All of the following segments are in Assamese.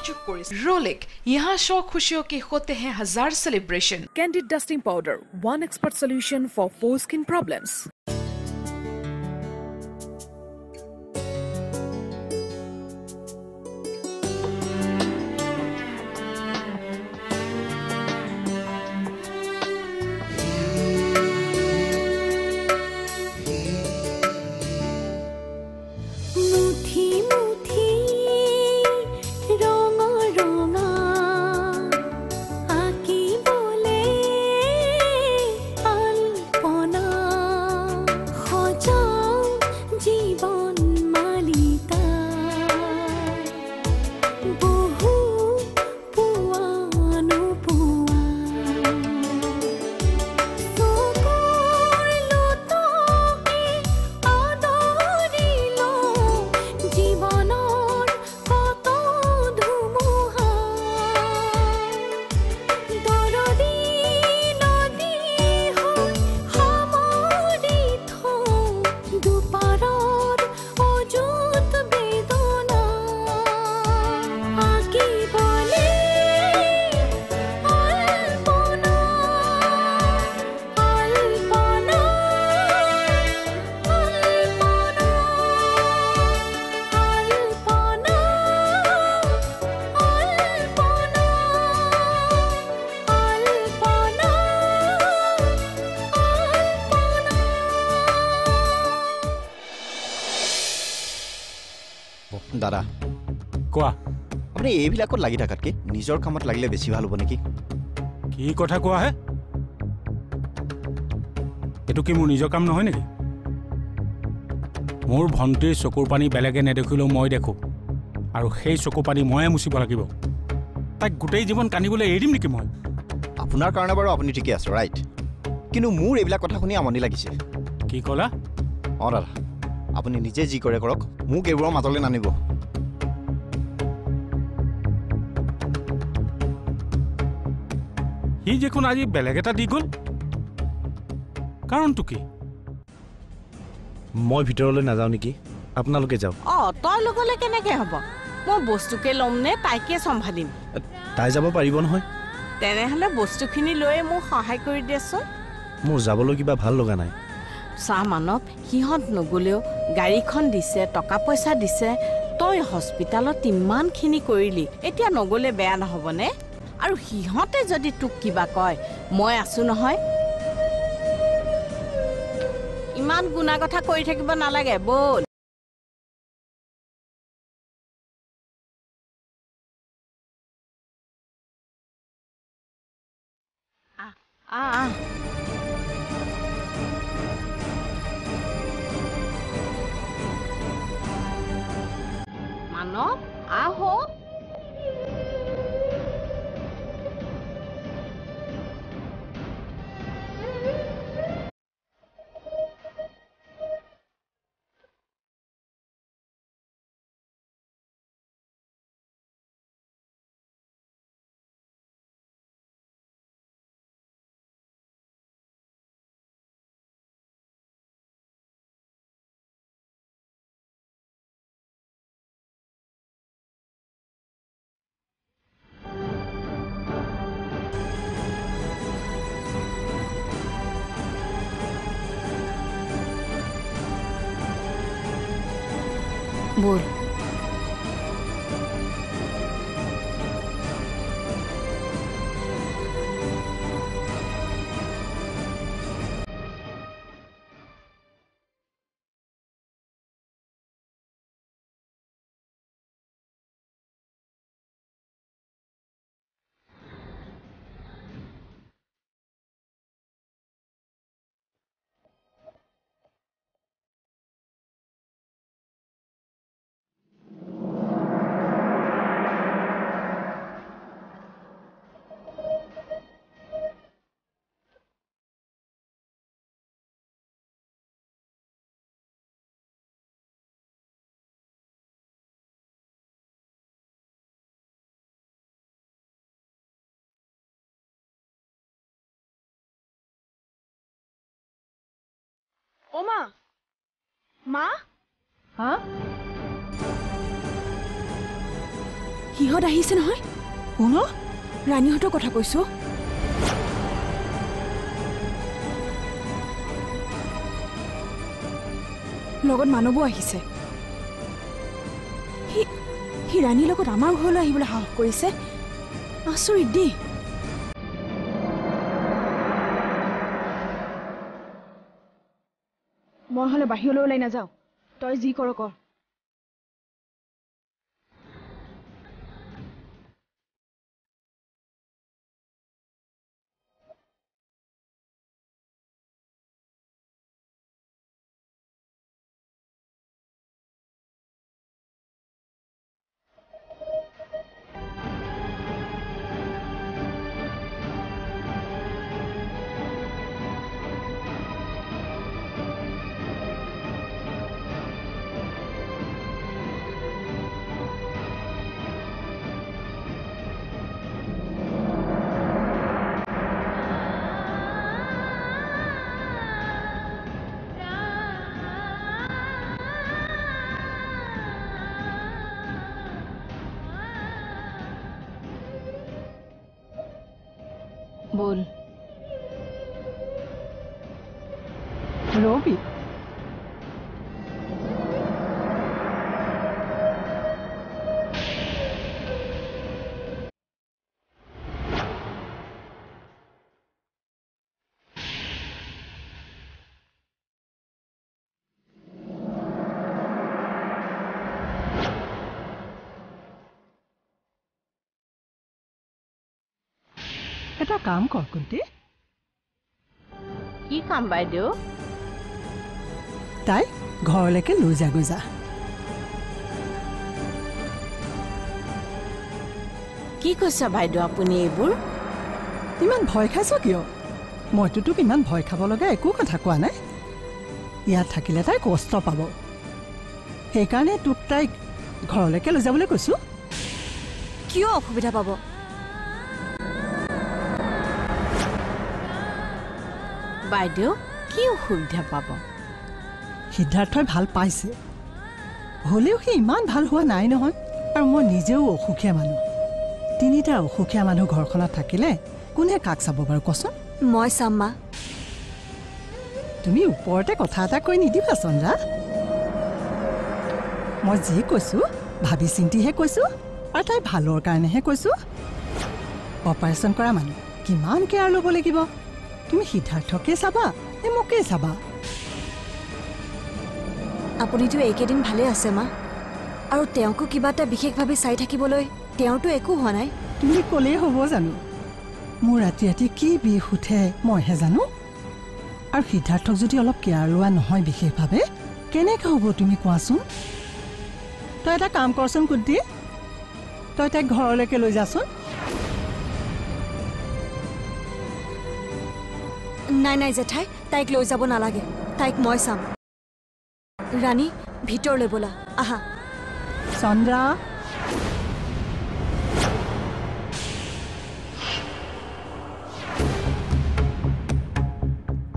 সহযোগ কৰিছে ৰলেক ইহা স্ব খুশিও কি হতে হে হাজাৰ celebration candid dusting powder one expert solution for four skin problems এইবিলাকত লাগি থকাতকৈ নিজৰ কামত লাগিলে বেছি ভাল হ'ব নেকি? কি কথা কোৱা হে? এইটো কি মোৰ নিজৰ কাম নহয় নেকি? মোৰ ভণ্টিৰ চকুৰ পানী বেলেগে নেদেখিলেও মই দেখোঁ আৰু সেই চকু পানী ময়ে মুচিব লাগিব। তাইক গোটেই জীৱন কান্দিবলৈ এৰি দিম নেকি মই? আপোনাৰ কাৰণে বাৰু আপুনি ঠিকে আছে ৰাইট কিন্তু মোৰ এইবিলাক কথা শুনি আমনি লাগিছে। কি ক'লা? অঁ দাদা। আপুনি নিজে যি কৰে কৰক মোক এইবোৰৰ মাজলৈ নানিব। সি দেখোন আজি বেলেগ এটা দি গ'ল। কাৰণটো কি? মই ভিতৰলৈ নাযাওঁ নেকি? আপোনালোকে যাওক। অ তই লগলে কেনেকে হ'ব? মই বস্তুকে ল'ম নে তাইকে চম্ভালিম? তাই যাব পাৰিব নহয়। তেনেহ'লে বস্তুখিনি লৈয়ে মোক সহায় কৰি দেচোন। মোৰ যাবলৈ কিবা ভাল লগা নাই। চাহ মানৱ সিহঁত নগ'লেও গাড়ীখন দিছে টকা পইচা দিছে তই হস্পিটেলত ইমানখিনি কৰিলি এতিয়া নগ'লে বেয়া নহ'বনে? আৰু সিহঁতে যদি তোক কিবা কয় মই আছো নহয়। ইমান গুণা কথা কৰি থাকিব নালাগে ব'ল। ব'ল মা মা? হা? সিহঁত আহিছে নহয়? শুন ৰাণীহঁতৰ কথা কৈছো। লগত মানুহবোৰ আহিছে। সি ৰাণীৰ লগত আমাৰ ঘৰলৈ আহিবলৈ সাহস কৰিছে। আচৰিত দেই। মই হ'লে বাহিৰলৈ ওলাই নাযাওঁ। তই যি কৰ কৰ। বল ৰবি এটা কাম কৰ কুন্তি কি কাম বাইদেউ তাই ঘৰলৈকে লৈ যাগৈ যা কি কৈছে বাইদেউ আপুনি এইবোৰ ইমান ভয় খাইছ কিয় মইতো তোক ইমান ভয় খাব লগা একো কথা কোৱা নাই ইয়াত থাকিলে তাই কষ্ট পাব সেইকাৰণে তোক তাইক ঘৰলৈকে লৈ যাবলৈ কৈছোঁ কিয় অসুবিধা পাব বাইদেউ কি অসুবিধা পাব? সিদ্ধাৰ্থই ভাল পাইছে। হ'লেও সি ইমান ভাল হোৱা নাই নহয়। আৰু মই নিজেও অসুখীয়া মানুহ। তিনিটা অসুখীয়া মানুহ ঘৰখনত থাকিলে কোনে কাক চাব বাৰু কচোন? মই চাম মা। তুমি ওপৰতে কথা এটা কৈ নিদিবা চন্দ্ৰা। মই যি কৈছোঁ ভাবি চিন্তিহে কৈছোঁ আৰু তাই ভালৰ কাৰণেহে কৈছোঁ। অপাৰেশ্যন কৰা মানুহ কিমান কেয়াৰ ল'ব লাগিব? তুমি সিদ্ধাৰ্থকে চাবা নে মোকেই চাবা? আপুনিতো এইকেইদিন ভালে আছে মা। আৰু তেওঁকো কিবা এটা বিশেষভাৱে চাই থাকিবলৈ তেওঁৰতো একো হোৱা নাই। তুমি ক'লেই হ'ব জানো? মোৰ ৰাতি ৰাতি কি বিষ উঠে মইহে জানো? আৰু সিদ্ধাৰ্থক যদি অলপ কেয়াৰ লোৱা নহয় বিশেষভাৱে কেনেকৈ হ'ব তুমি কোৱাচোন? তই এটা কাম কৰচোন কুন্তি তই তাইক ঘৰলৈকে লৈ যাচোন। নাই নাই জেঠাই তাইক লৈ যাব নালাগে। তাইক মই চাম। ৰাণী ভিতৰলৈ ব'লা। আহা। চন্দ্ৰা।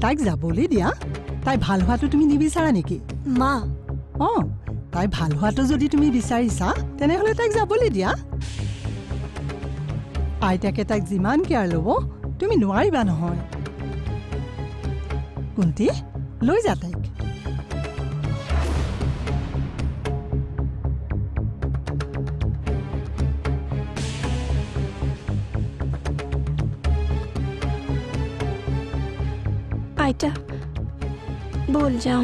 তাইক যাবলৈ দিয়া? তাই ভাল হোৱাটো তুমি নিবিচাৰা নেকি? মা। অঁ তাই ভাল হোৱাটো যদি তুমি বিচাৰিছা তেনেহ'লে তাইক যাবলৈ দিয়া। আইতাকে তাইক যিমান কেয়াৰ ল'ব তুমি নোৱাৰিবা নহয়। কুন্তি লৈ যা তাইক। আইতা ব'ল যাওঁ।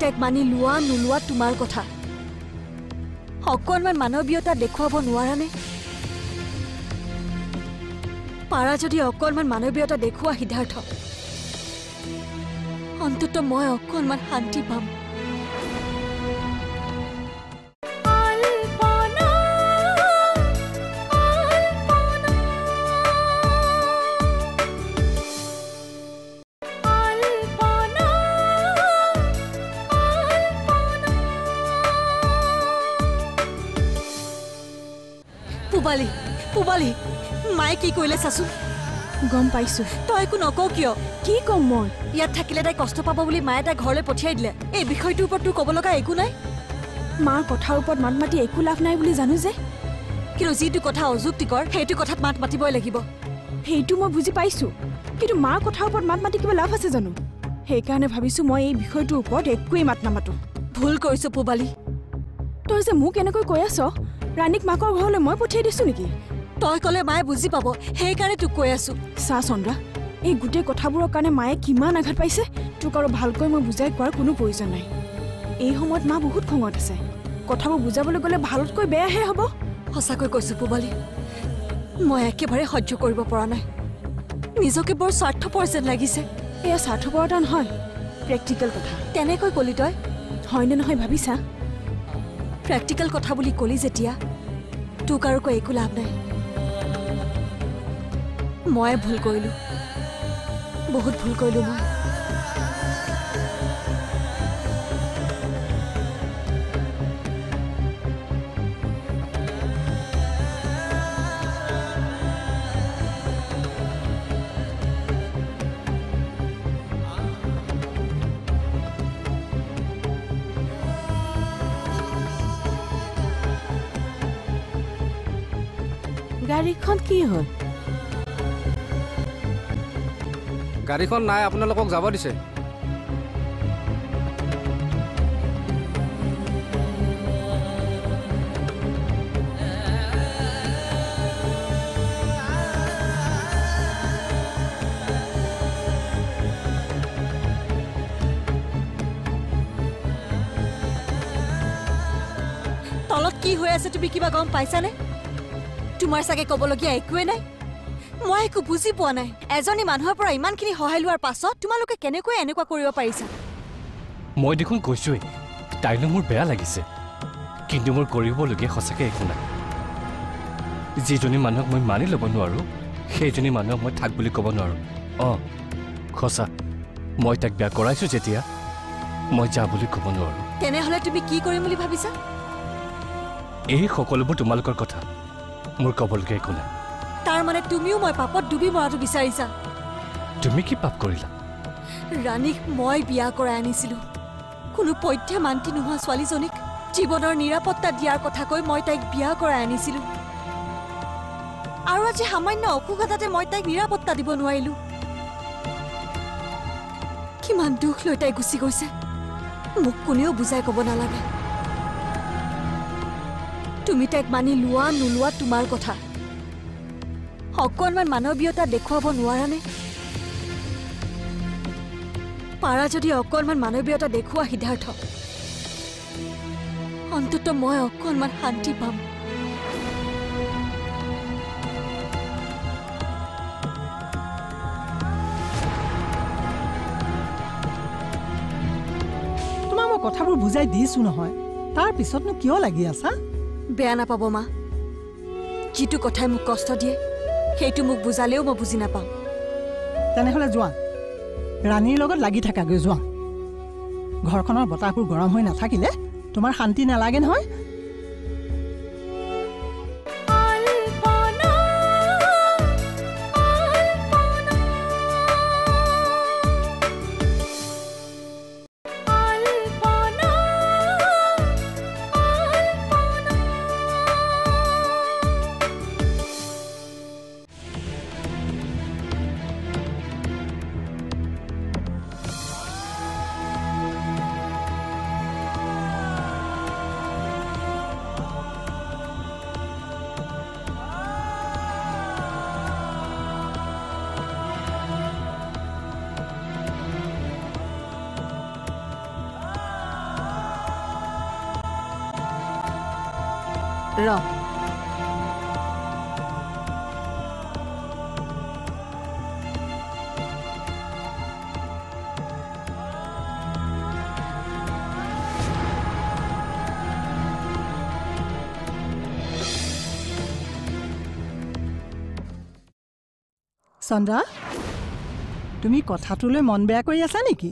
তাইক মানি লোৱা নোলোৱা তোমাৰ কথা। অকণমান মানৱীয়তা দেখুৱাব নোৱাৰানে? পাৰা যদি অকণমান মানৱীয়তা দেখুওৱা সিদ্ধাৰ্থ। অন্তত মই অকণমান শান্তি পাম। পুবালি পুবালি মায়ে কি কৰিলে চাচোন গম পাইছো। তই একো নকওঁ কিয়? কি ক'ম মই? ইয়াত থাকিলে তাই কষ্ট পাব বুলি মায়ে তাই ঘৰলৈ পঠিয়াই দিলে। এই বিষয়টোৰ ওপৰত তোৰ ক'ব লগা একো নাই? মাৰ কথাৰ ওপৰত মাত মাতি একো লাভ নাই বুলি জানো যে? কিন্তু যিটো কথা অযুক্তিকৰ সেইটো কথাত মাত মাতিবই লাগিব। সেইটো মই বুজি পাইছো। কিন্তু মাৰ কথাৰ ওপৰত মাত মাতি কিবা লাভ আছে জানো? সেইকাৰণে ভাবিছো মই এই বিষয়টোৰ ওপৰত একোৱেই মাত নামাতো। ভুল কৰিছো পুবালি। তই যে মোক এনেকৈ কৈ আছ ৰাণীক মাকৰ ঘৰলৈ মই পঠিয়াই দিছো নেকি? তই ক'লে মায়ে বুজি পাব সেইকাৰণে তোক কৈ আছো। চা চন্দ্ৰা এই গোটেই কথাবোৰৰ কাৰণে মায়ে কিমান আঘাত পাইছে তোক আৰু ভালকৈ মই বুজাই কোৱাৰ কোনো প্ৰয়োজন নাই। এই সময়ত মা বহুত খঙত আছে। কথাবোৰ বুজাবলৈ গ'লে ভালতকৈ বেয়াহে হ'ব। সঁচাকৈ কৈছো পুবালি মই একেবাৰে সহ্য কৰিব পৰা নাই। নিজকে বৰ স্বাৰ্থপৰ যেন লাগিছে। এয়া স্বাৰ্থপৰতা নহয় প্ৰেক্টিকেল কথা। তেনেকৈ কলি তই? হয়নে নহয় ভাবিছা? প্ৰেক্টিকেল কথা বুলি কলি যেতিয়া তোক আৰু কৈ একো লাভ নাই মই ভুল কৰিলো বহুত ভুল কৰিলো মই গাড়ীখন কি হ'ল? গাড়ীখন নাই আপোনালোকক যাব দিছে। তলত কি হৈ আছে তুমি কিবা গম পাইছানে? তোমাৰ চাগে ক'বলগীয়া একোৱে নাই? মই একো বুজি পোৱা নাই। এজনী মানুহৰ পৰা ইমানখিনি সহায় লোৱাৰ পাছত তোমালোকে কেনেকৈ এনেকুৱা কৰিব পাৰিছা? মই দেখোন কৈছোৱেই তাইলৈ মোৰ বেয়া লাগিছে। কিন্তু মোৰ কৰিবলগীয়া সঁচাকৈ একো নাই। যিজনী মানুহক মই মানি ল'ব নোৱাৰোঁ সেইজনী মানুহক মই থাক বুলি ক'ব নোৱাৰোঁ। অঁ সঁচা। মই তাইক বেয়া কৰাইছোঁ যেতিয়া মই যা বুলি ক'ব নোৱাৰোঁ। তেনেহ'লে তুমি কি কৰিম বুলি ভাবিছা? এই সকলোবোৰ তোমালোকৰ কথা। মোৰ ক'বলগীয়া একো নাই। তাৰ মানে তুমিও মই পাপত ডুবি মৰাটো বিচাৰিছা। তুমি কি পাপ কৰিলা? ৰাণীক মই বিয়া কৰাই আনিছিলো। কোনো পথ্যে মান্তি নোহোৱা ছোৱালীজনীক জীৱনৰ নিৰাপত্তা দিয়াৰ কথা কৈ মই তাইক বিয়া কৰাই আনিছিলো। আৰু আজি সামান্য অসুখ এটাতে মই তাইক নিৰাপত্তা দিব নোৱাৰিলো। কিমান দুখ লৈ তাই গুচি গৈছে। মোক কোনেও বুজাই ক'ব নালাগে। তুমি তাইক মানি লোৱা নোলোৱা তোমাৰ কথা। অকণমান মানৱীয়তা দেখুৱাব নোৱাৰানে? পাৰা যদি অকণমান মানৱীয়তা দেখুওৱা সিদ্ধাৰ্থ অন্তত মই অকণমান শান্তি পাম। তোমাক মই কথাবোৰ বুজাই দিছো নহয়। তাৰ পিছতনো কিয় লাগি আছা? বেয়া নাপাব মা। যিটো কথাই মোক কষ্ট দিয়ে সেইটো মোক বুজালেও মই বুজি নাপাওঁ। তেনেহ'লে যোৱা। ৰাণীৰ লগত লাগি থাকাগৈ যোৱা। ঘৰখনৰ বতাহবোৰ গৰম হৈ নাথাকিলে তোমাৰ শান্তি নালাগে নহয়। ৰ চন্দ্ৰা তুমি কথাটোলৈ মন বেয়া কৰি আছা নেকি?